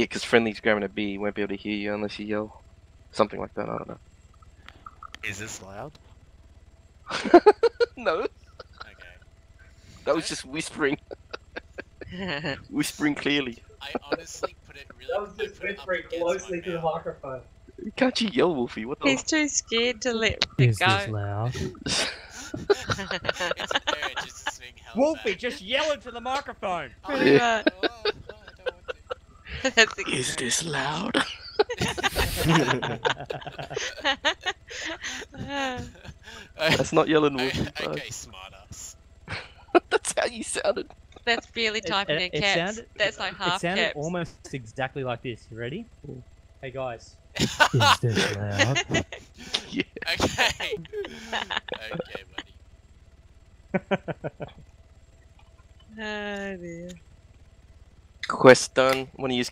Yeah, because friendly's grabbing a bee, he won't be able to hear you unless you yell. Something like that, I don't know. Is this loud? no, Okay. that was just whispering. whispering clearly. I honestly put it really. That was just put it up whispering closely to the microphone. Can't you yell, Wolfie? What the He's too scared to let it Is go. this loud? it's just Wolfie, back. just yell into the microphone. Oh, Pretty no, much. oh, no, I don't want to. Is this loud? That's not yelling, Wolfie. okay, fuck. okay, smartass. That's how you sounded. That's barely typing it- in it caps. sounded- That's like It sounded caps. almost exactly like this. You ready? Hey guys. Is this loud? Yeah. Okay. okay, buddy. Oh dear. Quest done. One of you can